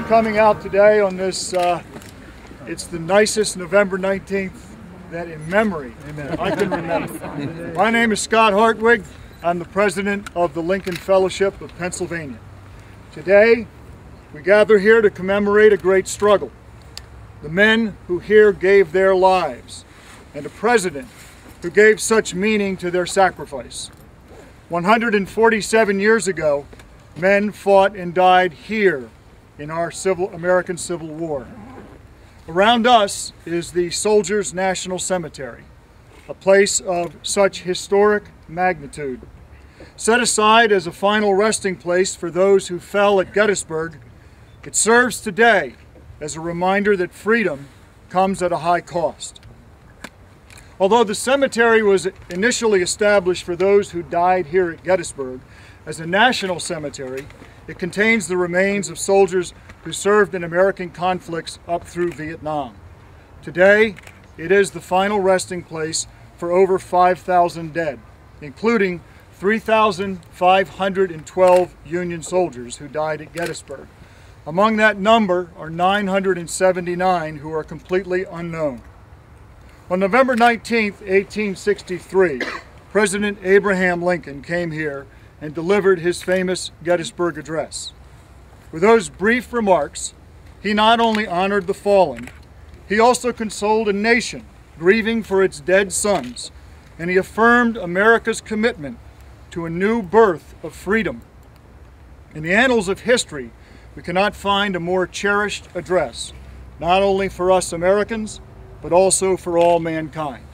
coming out today on this. Uh, it's the nicest November 19th that in memory Amen. I can remember. My name is Scott Hartwig. I'm the president of the Lincoln Fellowship of Pennsylvania. Today, we gather here to commemorate a great struggle. The men who here gave their lives, and a president who gave such meaning to their sacrifice. 147 years ago, men fought and died here in our civil, American Civil War. Around us is the Soldiers National Cemetery, a place of such historic magnitude. Set aside as a final resting place for those who fell at Gettysburg, it serves today as a reminder that freedom comes at a high cost. Although the cemetery was initially established for those who died here at Gettysburg as a national cemetery, it contains the remains of soldiers who served in American conflicts up through Vietnam. Today, it is the final resting place for over 5,000 dead, including 3,512 Union soldiers who died at Gettysburg. Among that number are 979 who are completely unknown. On November 19, 1863, President Abraham Lincoln came here and delivered his famous Gettysburg Address. With those brief remarks, he not only honored the fallen, he also consoled a nation grieving for its dead sons, and he affirmed America's commitment to a new birth of freedom. In the annals of history, we cannot find a more cherished address, not only for us Americans, but also for all mankind.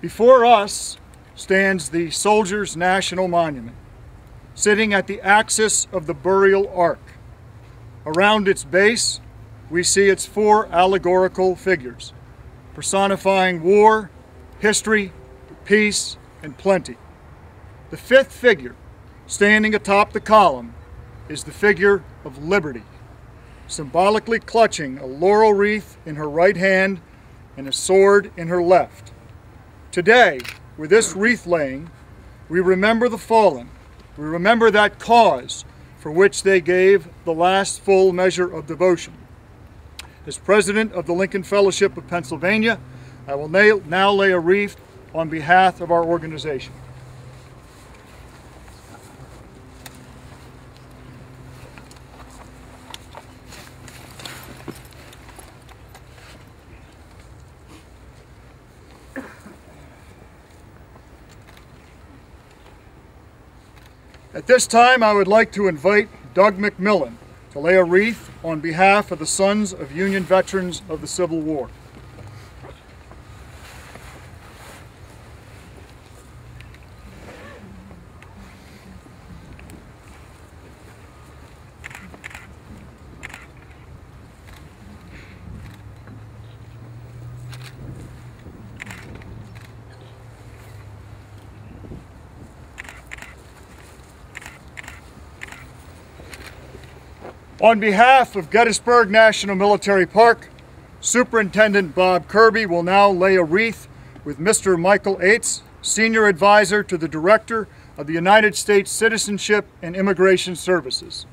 Before us stands the Soldiers National Monument, sitting at the axis of the burial arc. Around its base, we see its four allegorical figures, personifying war, history, peace, and plenty. The fifth figure, standing atop the column, is the figure of liberty, symbolically clutching a laurel wreath in her right hand and a sword in her left. Today, with this wreath laying, we remember the fallen. We remember that cause for which they gave the last full measure of devotion. As president of the Lincoln Fellowship of Pennsylvania, I will now lay a wreath on behalf of our organization. At this time, I would like to invite Doug McMillan to lay a wreath on behalf of the sons of Union veterans of the Civil War. On behalf of Gettysburg National Military Park, Superintendent Bob Kirby will now lay a wreath with Mr. Michael Aytes, Senior Advisor to the Director of the United States Citizenship and Immigration Services.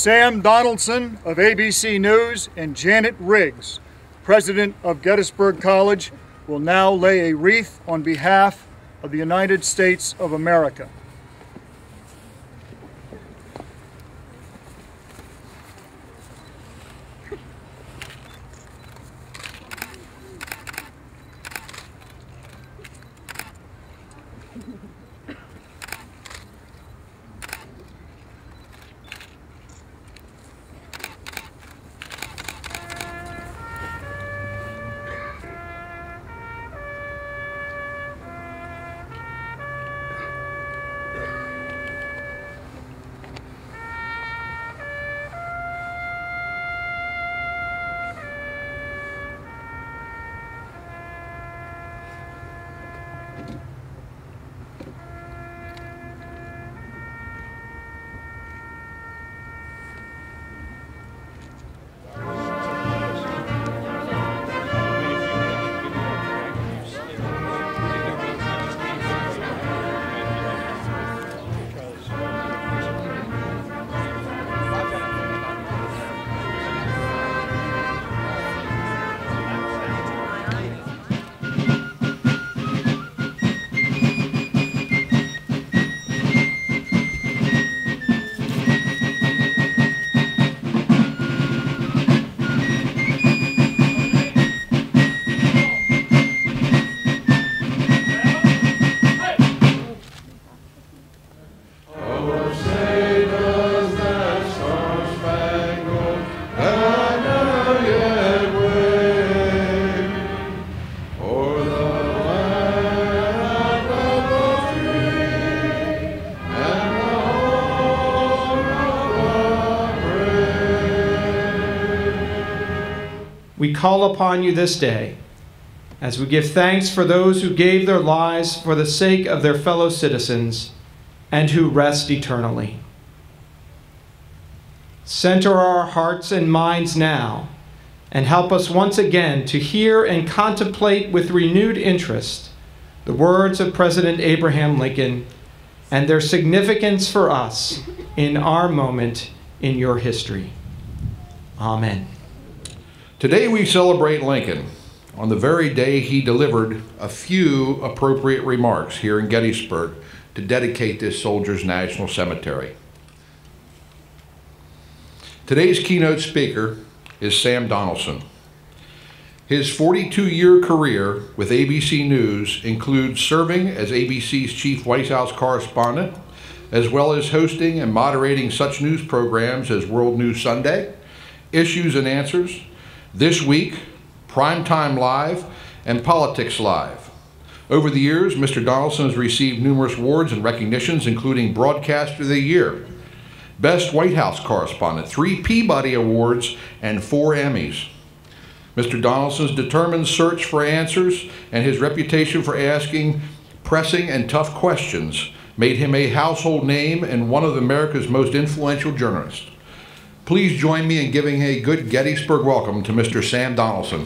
Sam Donaldson of ABC News and Janet Riggs, president of Gettysburg College, will now lay a wreath on behalf of the United States of America. Call upon you this day, as we give thanks for those who gave their lives for the sake of their fellow citizens and who rest eternally. Center our hearts and minds now and help us once again to hear and contemplate with renewed interest the words of President Abraham Lincoln and their significance for us in our moment in your history. Amen. Today we celebrate Lincoln on the very day he delivered a few appropriate remarks here in Gettysburg to dedicate this Soldiers National Cemetery. Today's keynote speaker is Sam Donaldson. His 42-year career with ABC News includes serving as ABC's chief White House correspondent, as well as hosting and moderating such news programs as World News Sunday, Issues and Answers, This Week, Primetime Live, and Politics Live. Over the years, Mr. Donaldson has received numerous awards and recognitions, including Broadcaster of the Year, Best White House Correspondent, three Peabody Awards, and four Emmys. Mr. Donaldson's determined search for answers and his reputation for asking pressing and tough questions made him a household name and one of America's most influential journalists. Please join me in giving a good Gettysburg welcome to Mr. Sam Donaldson.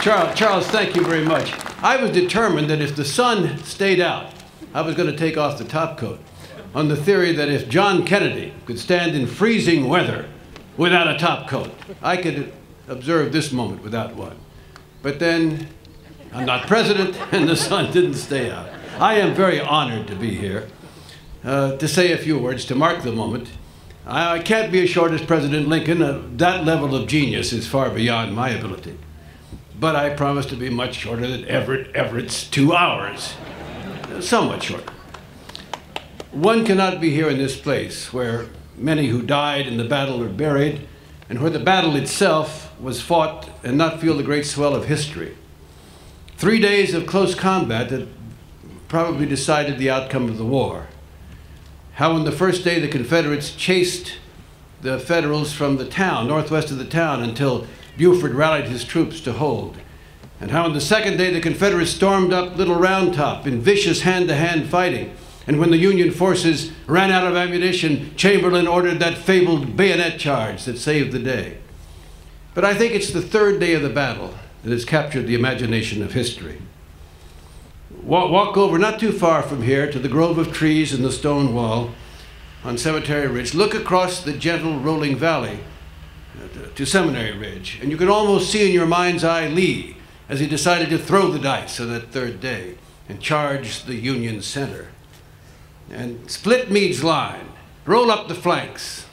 Charles, Charles, thank you very much. I was determined that if the sun stayed out, I was going to take off the top coat on the theory that if John Kennedy could stand in freezing weather without a top coat, I could observe this moment without one. But then I'm not president and the sun didn't stay out. I am very honored to be here uh, to say a few words to mark the moment. I, I can't be as short as President Lincoln. Uh, that level of genius is far beyond my ability but I promise to be much shorter than Everett Everett's two hours. Somewhat shorter. One cannot be here in this place where many who died in the battle are buried and where the battle itself was fought and not feel the great swell of history. Three days of close combat that probably decided the outcome of the war. How on the first day the Confederates chased the Federals from the town, northwest of the town, until Buford rallied his troops to hold, and how on the second day the Confederates stormed up Little Round Top in vicious hand-to-hand fighting. And when the Union forces ran out of ammunition, Chamberlain ordered that fabled bayonet charge that saved the day. But I think it's the third day of the battle that has captured the imagination of history. Walk, walk over not too far from here to the grove of trees and the stone wall on Cemetery Ridge. Look across the gentle rolling valley uh, to Seminary Ridge, and you could almost see in your mind's eye Lee as he decided to throw the dice on that third day and charge the Union center. And split Meade's line, roll up the flanks,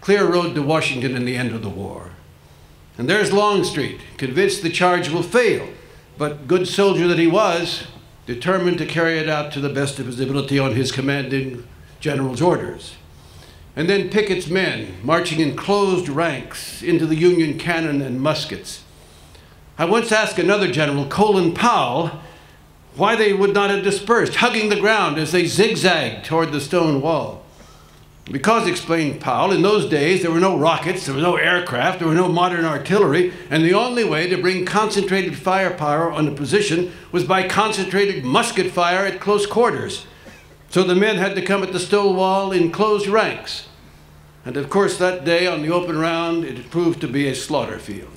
clear road to Washington and the end of the war. And there's Longstreet, convinced the charge will fail, but good soldier that he was, determined to carry it out to the best of his ability on his commanding general's orders and then Pickett's men marching in closed ranks into the Union cannon and muskets. I once asked another general, Colin Powell, why they would not have dispersed, hugging the ground as they zigzagged toward the stone wall. Because, explained Powell, in those days there were no rockets, there were no aircraft, there were no modern artillery, and the only way to bring concentrated firepower on a position was by concentrated musket fire at close quarters. So the men had to come at the stone wall in closed ranks. And of course, that day on the open round, it proved to be a slaughter field.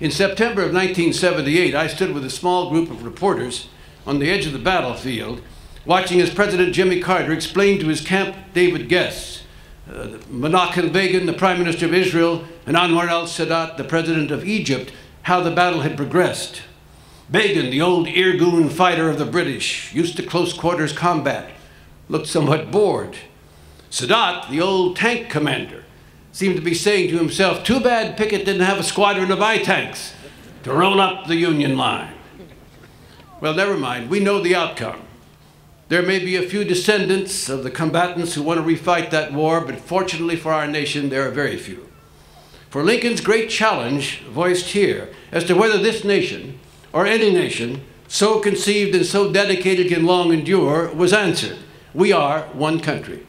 In September of 1978, I stood with a small group of reporters on the edge of the battlefield, watching as President Jimmy Carter explained to his Camp David guests, uh, Menachem Begin, the Prime Minister of Israel, and Anwar al-Sadat, the President of Egypt, how the battle had progressed. Begin, the old Irgun fighter of the British, used to close quarters combat, looked somewhat bored. Sadat, the old tank commander, seemed to be saying to himself, too bad Pickett didn't have a squadron of I-tanks to roll up the Union line. Well, never mind, we know the outcome. There may be a few descendants of the combatants who want to refight that war, but fortunately for our nation, there are very few. For Lincoln's great challenge, voiced here, as to whether this nation or any nation so conceived and so dedicated can long endure was answered. We are one country.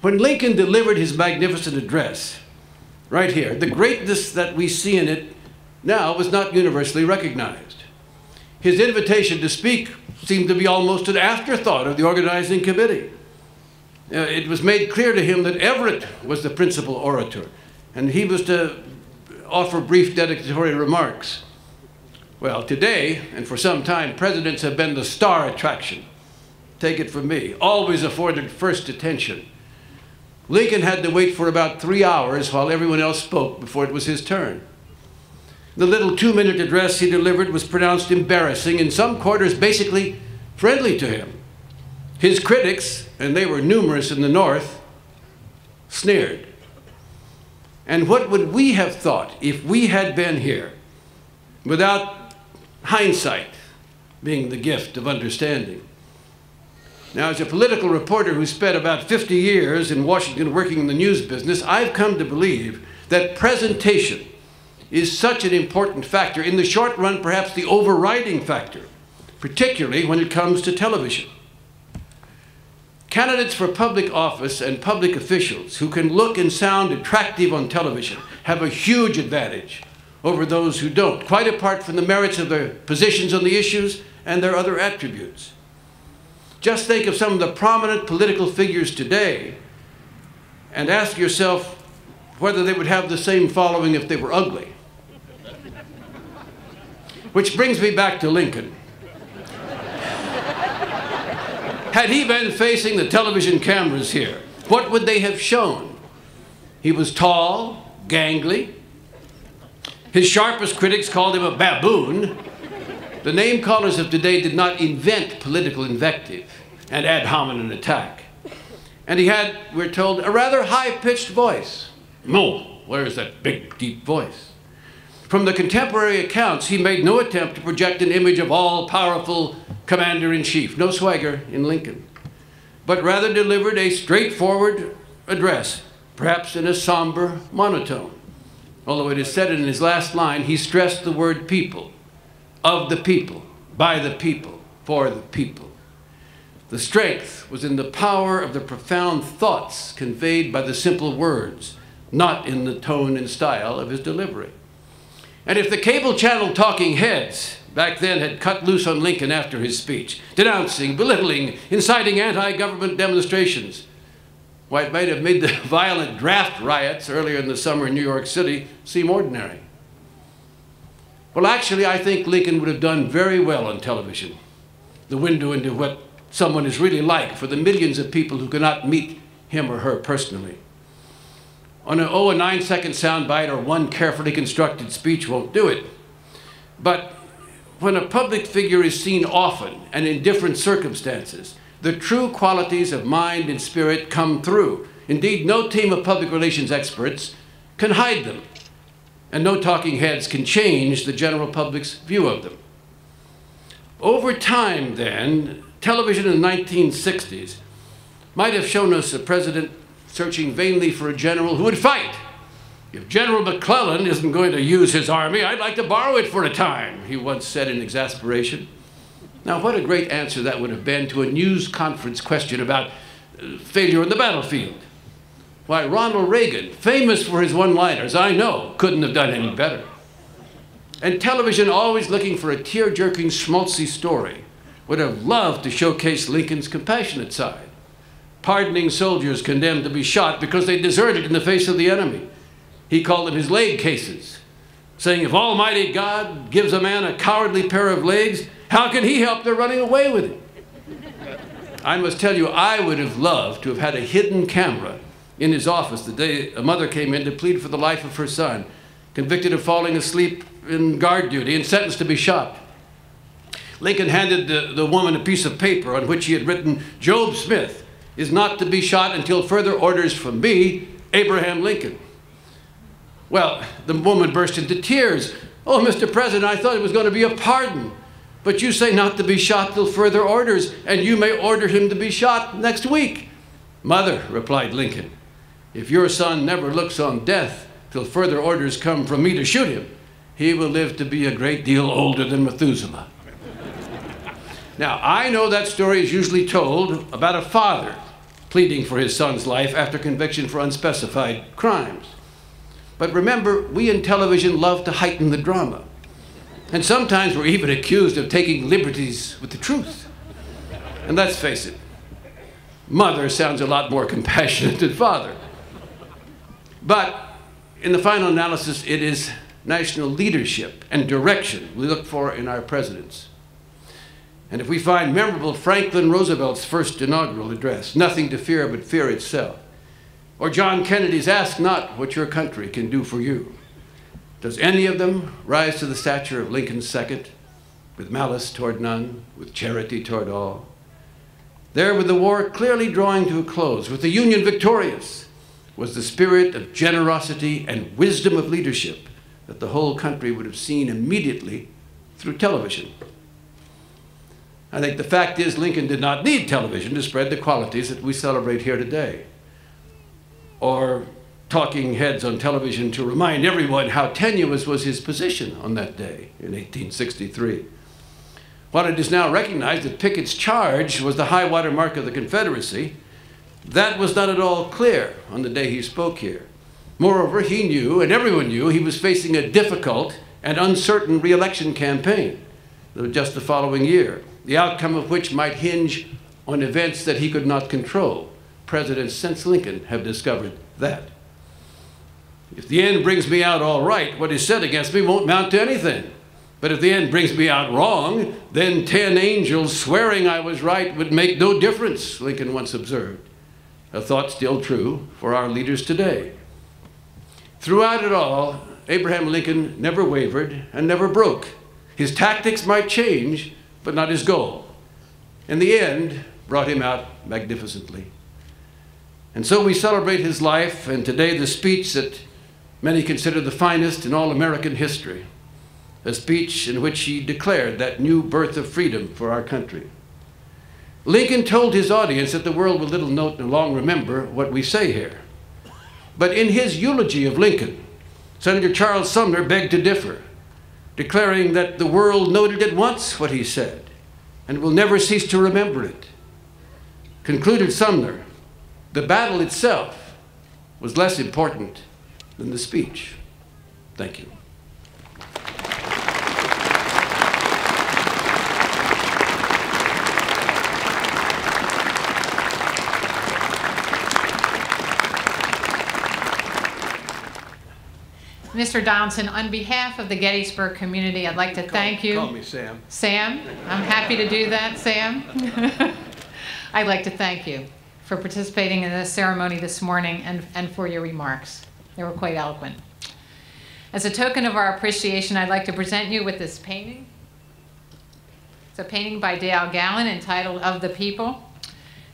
When Lincoln delivered his magnificent address, right here, the greatness that we see in it now was not universally recognized. His invitation to speak seemed to be almost an afterthought of the organizing committee. Uh, it was made clear to him that Everett was the principal orator, and he was to offer brief dedicatory remarks. Well, today, and for some time, presidents have been the star attraction. Take it from me, always afforded first attention. Lincoln had to wait for about three hours while everyone else spoke before it was his turn. The little two minute address he delivered was pronounced embarrassing, in some quarters, basically friendly to him. His critics, and they were numerous in the North, sneered. And what would we have thought if we had been here without hindsight being the gift of understanding? Now, as a political reporter who spent about 50 years in Washington working in the news business, I've come to believe that presentation is such an important factor, in the short run, perhaps the overriding factor, particularly when it comes to television. Candidates for public office and public officials who can look and sound attractive on television have a huge advantage over those who don't, quite apart from the merits of their positions on the issues and their other attributes. Just think of some of the prominent political figures today and ask yourself whether they would have the same following if they were ugly. Which brings me back to Lincoln. Had he been facing the television cameras here, what would they have shown? He was tall, gangly. His sharpest critics called him a baboon. The name callers of today did not invent political invective and ad hominem attack. And he had, we're told, a rather high pitched voice. No, where's that big, deep voice? From the contemporary accounts, he made no attempt to project an image of all powerful commander in chief, no swagger in Lincoln, but rather delivered a straightforward address, perhaps in a somber monotone. Although it is said in his last line, he stressed the word people, of the people, by the people, for the people. The strength was in the power of the profound thoughts conveyed by the simple words, not in the tone and style of his delivery. And if the cable channel talking heads back then had cut loose on Lincoln after his speech, denouncing, belittling, inciting anti government demonstrations, why, it might have made the violent draft riots earlier in the summer in New York City seem ordinary. Well, actually, I think Lincoln would have done very well on television, the window into what someone is really like for the millions of people who cannot meet him or her personally. On an oh, a nine second soundbite or one carefully constructed speech won't do it. But when a public figure is seen often and in different circumstances, the true qualities of mind and spirit come through. Indeed, no team of public relations experts can hide them, and no talking heads can change the general public's view of them. Over time, then, television in the 1960s might have shown us a president searching vainly for a general who would fight. If General McClellan isn't going to use his army, I'd like to borrow it for a time, he once said in exasperation. Now, what a great answer that would have been to a news conference question about uh, failure in the battlefield. Why, Ronald Reagan, famous for his one liners, I know, couldn't have done any better. And television, always looking for a tear jerking, schmaltzy story, would have loved to showcase Lincoln's compassionate side pardoning soldiers condemned to be shot because they deserted in the face of the enemy. He called them his leg cases, saying, If Almighty God gives a man a cowardly pair of legs, how can he help their running away with it? I must tell you, I would have loved to have had a hidden camera in his office the day a mother came in to plead for the life of her son, convicted of falling asleep in guard duty and sentenced to be shot. Lincoln handed the, the woman a piece of paper on which he had written, Job Smith, is not to be shot until further orders from me, Abraham Lincoln. Well, the woman burst into tears. Oh, Mr. President, I thought it was going to be a pardon. But you say not to be shot till further orders, and you may order him to be shot next week. Mother, replied Lincoln, if your son never looks on death till further orders come from me to shoot him, he will live to be a great deal older than Methuselah. now, I know that story is usually told about a father pleading for his son's life after conviction for unspecified crimes. But remember, we in television love to heighten the drama. And sometimes we're even accused of taking liberties with the truth. And let's face it, mother sounds a lot more compassionate than father. But in the final analysis, it is national leadership and direction we look for in our presidents. And if we find memorable Franklin Roosevelt's first inaugural address, nothing to fear but fear itself, or John Kennedy's ask not what your country can do for you, does any of them rise to the stature of Lincoln's second, with malice toward none, with charity toward all? There, with the war clearly drawing to a close, with the Union victorious, was the spirit of generosity and wisdom of leadership that the whole country would have seen immediately through television. I think the fact is Lincoln did not need television to spread the qualities that we celebrate here today. Or talking heads on television to remind everyone how tenuous was his position on that day in 1863. While it is now recognized that Pickett's charge was the high water mark of the Confederacy, that was not at all clear on the day he spoke here. Moreover, he knew, and everyone knew, he was facing a difficult and uncertain reelection campaign just the following year, the outcome of which might hinge on events that he could not control. Presidents since Lincoln have discovered that. If the end brings me out all right, what is said against me won't mount to anything. But if the end brings me out wrong, then ten angels swearing I was right would make no difference, Lincoln once observed. A thought still true for our leaders today. Throughout it all, Abraham Lincoln never wavered and never broke. His tactics might change, but not his goal. In the end, brought him out magnificently. And so we celebrate his life and today the speech that many consider the finest in all American history, a speech in which he declared that new birth of freedom for our country. Lincoln told his audience that the world will little note and long remember what we say here. But in his eulogy of Lincoln, Senator Charles Sumner begged to differ, declaring that the world noted at once what he said and will never cease to remember it. Concluded Sumner, the battle itself was less important than the speech. Thank you. Mr. Donaldson, on behalf of the Gettysburg community, I'd like to thank you. Call me Sam. Sam, I'm happy to do that, Sam. I'd like to thank you for participating in this ceremony this morning and, and for your remarks. They were quite eloquent. As a token of our appreciation, I'd like to present you with this painting. It's a painting by Dale Gallon entitled Of the People.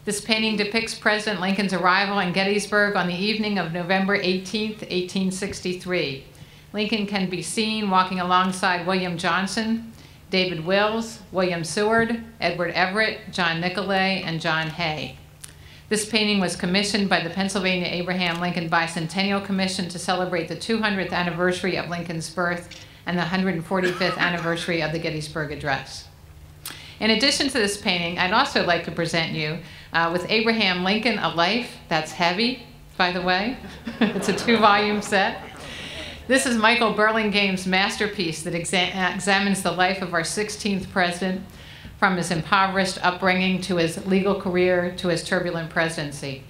This painting depicts President Lincoln's arrival in Gettysburg on the evening of November 18, 1863. Lincoln can be seen walking alongside William Johnson, David Wills, William Seward, Edward Everett, John Nicolay, and John Hay. This painting was commissioned by the Pennsylvania Abraham Lincoln Bicentennial Commission to celebrate the 200th anniversary of Lincoln's birth and the 145th anniversary of the Gettysburg Address. In addition to this painting, I'd also like to present you uh, with Abraham Lincoln, A Life. That's heavy, by the way. it's a two volume set. This is Michael Burlingame's masterpiece that exa examines the life of our 16th president from his impoverished upbringing to his legal career to his turbulent presidency.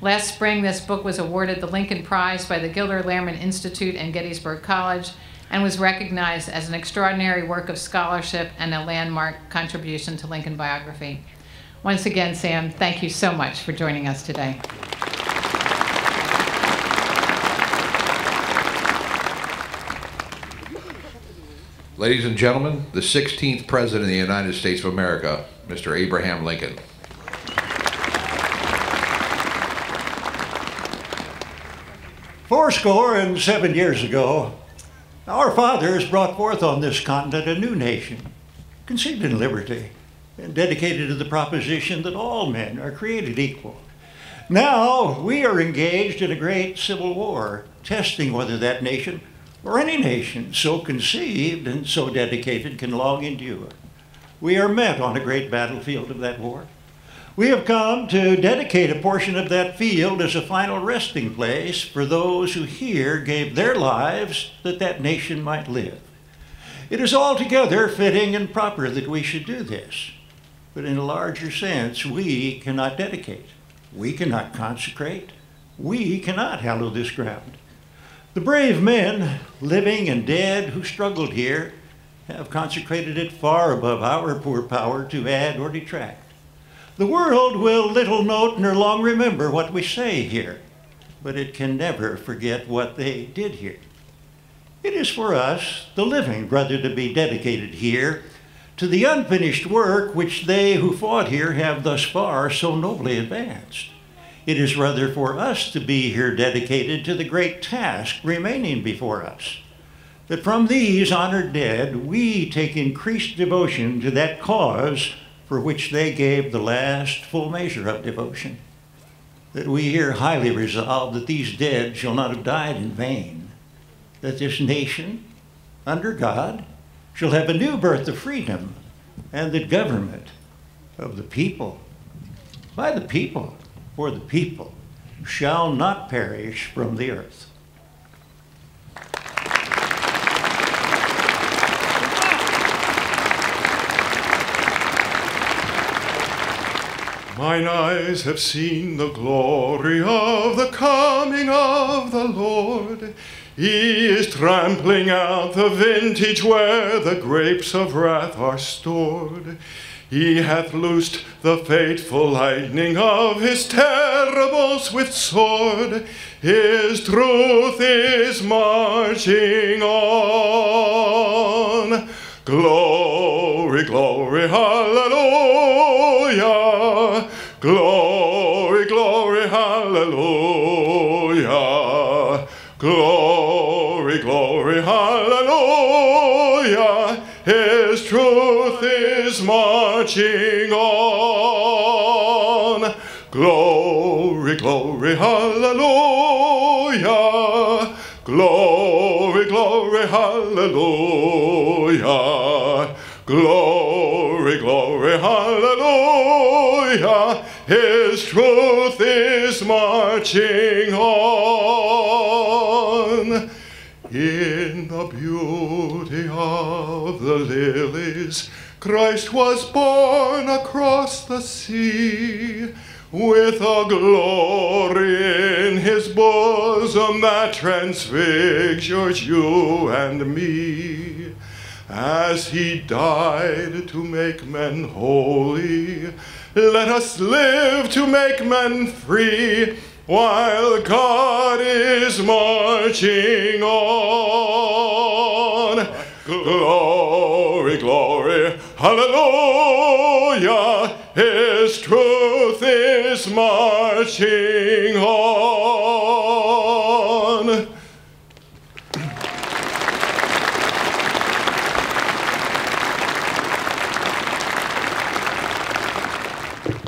Last spring, this book was awarded the Lincoln Prize by the Gilder Lehrman Institute and Gettysburg College and was recognized as an extraordinary work of scholarship and a landmark contribution to Lincoln biography. Once again, Sam, thank you so much for joining us today. Ladies and gentlemen, the 16th President of the United States of America, Mr. Abraham Lincoln. Fourscore and seven years ago, our fathers brought forth on this continent a new nation, conceived in liberty, and dedicated to the proposition that all men are created equal. Now we are engaged in a great civil war, testing whether that nation or any nation so conceived and so dedicated can long endure. We are met on a great battlefield of that war. We have come to dedicate a portion of that field as a final resting place for those who here gave their lives that that nation might live. It is altogether fitting and proper that we should do this. But in a larger sense, we cannot dedicate. We cannot consecrate. We cannot hallow this ground. The brave men, living and dead, who struggled here, have consecrated it far above our poor power to add or detract. The world will little note nor long remember what we say here, but it can never forget what they did here. It is for us, the living, rather to be dedicated here to the unfinished work which they who fought here have thus far so nobly advanced. It is rather for us to be here dedicated to the great task remaining before us. That from these honored dead we take increased devotion to that cause for which they gave the last full measure of devotion. That we here highly resolve that these dead shall not have died in vain. That this nation, under God, shall have a new birth of freedom and the government of the people, by the people, for the people, shall not perish from the earth. Mine eyes have seen the glory of the coming of the Lord. He is trampling out the vintage where the grapes of wrath are stored. He hath loosed the fateful lightning of his terrible swift sword. His truth is marching on. Glory, glory, hallelujah. Glory, glory, hallelujah. Glory, glory, hallelujah. Is marching on. Glory, glory, hallelujah. Glory, glory, hallelujah. Glory, glory, hallelujah. His truth is marching on. In the beauty of the lilies, Christ was born across the sea with a glory in his bosom that transfigures you and me. As he died to make men holy, let us live to make men free while God is marching on. Glory, glory, hallelujah. His truth is marching on.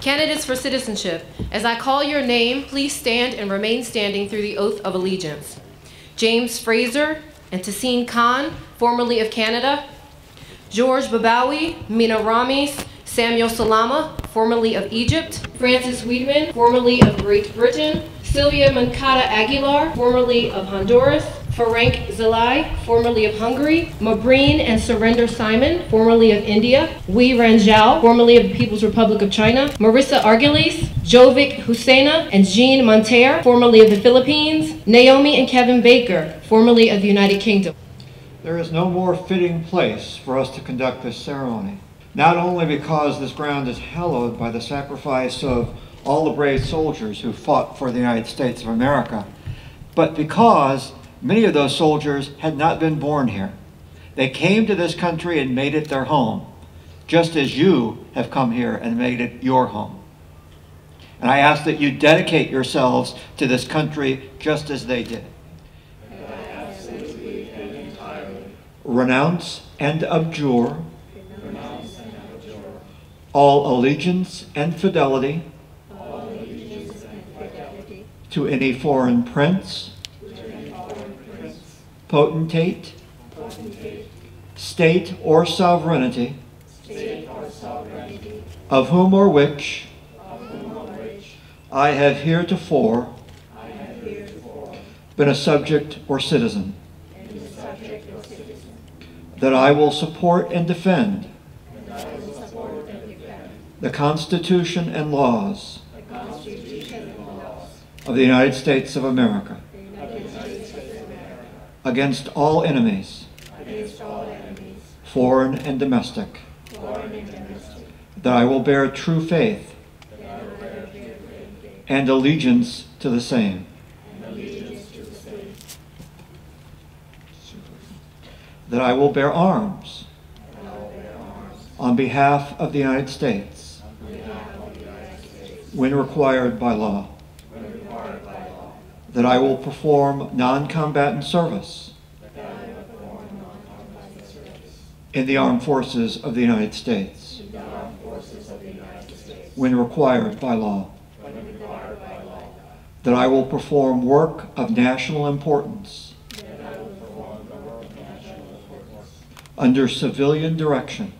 Candidates for citizenship, as I call your name, please stand and remain standing through the oath of allegiance. James Fraser and Tassine Khan, formerly of Canada. George Babawi, Mina Ramis, Samuel Salama, formerly of Egypt. Francis Weidman, formerly of Great Britain. Sylvia Mankata Aguilar, formerly of Honduras. Ferenc Zilai, formerly of Hungary, Mabreen and Surinder Simon, formerly of India, Wei Ranzhao, formerly of the People's Republic of China, Marissa Argelis, Jovic Husseina, and Jean Monter, formerly of the Philippines, Naomi and Kevin Baker, formerly of the United Kingdom. There is no more fitting place for us to conduct this ceremony, not only because this ground is hallowed by the sacrifice of all the brave soldiers who fought for the United States of America, but because Many of those soldiers had not been born here. They came to this country and made it their home, just as you have come here and made it your home. And I ask that you dedicate yourselves to this country just as they did. Renounce and abjure all allegiance and fidelity to any foreign prince, potentate, state or sovereignty, of whom or which, I have heretofore been a subject or citizen. That I will support and defend the Constitution and laws of the United States of America against all enemies, foreign and domestic. That I will bear true faith and allegiance to the same. That I will bear arms on behalf of the United States when required by law. That I will perform non-combatant service in the armed forces of the United States when required by law. That I will perform work of national importance under civilian direction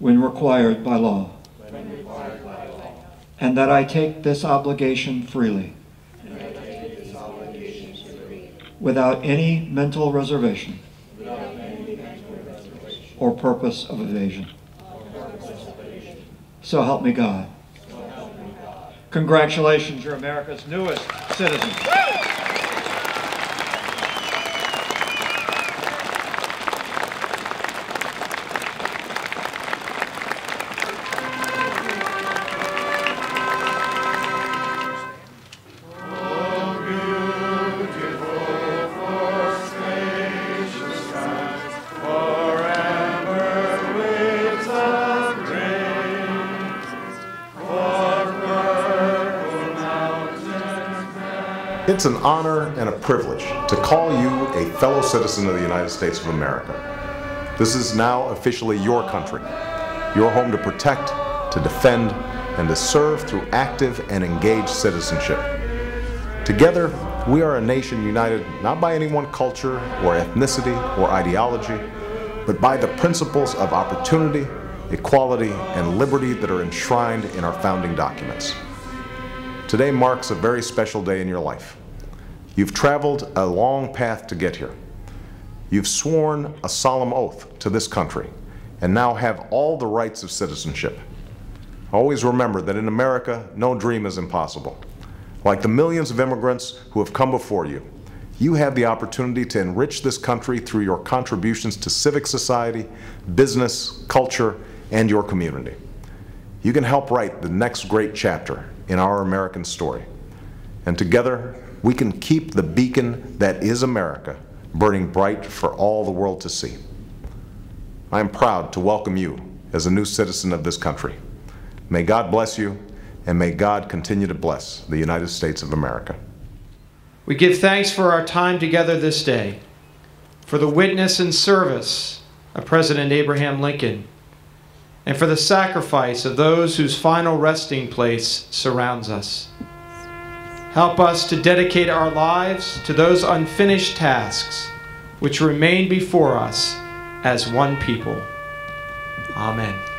when required by law. And that I take this obligation freely without any mental reservation or purpose of evasion. So help me God. Congratulations, you're America's newest citizen. It's an honor and a privilege to call you a fellow citizen of the United States of America. This is now officially your country, your home to protect, to defend, and to serve through active and engaged citizenship. Together, we are a nation united not by any one culture or ethnicity or ideology, but by the principles of opportunity, equality, and liberty that are enshrined in our founding documents. Today marks a very special day in your life. You've traveled a long path to get here. You've sworn a solemn oath to this country and now have all the rights of citizenship. Always remember that in America, no dream is impossible. Like the millions of immigrants who have come before you, you have the opportunity to enrich this country through your contributions to civic society, business, culture, and your community. You can help write the next great chapter in our American story. And together, we can keep the beacon that is America burning bright for all the world to see. I am proud to welcome you as a new citizen of this country. May God bless you, and may God continue to bless the United States of America. We give thanks for our time together this day, for the witness and service of President Abraham Lincoln, and for the sacrifice of those whose final resting place surrounds us. Help us to dedicate our lives to those unfinished tasks which remain before us as one people. Amen.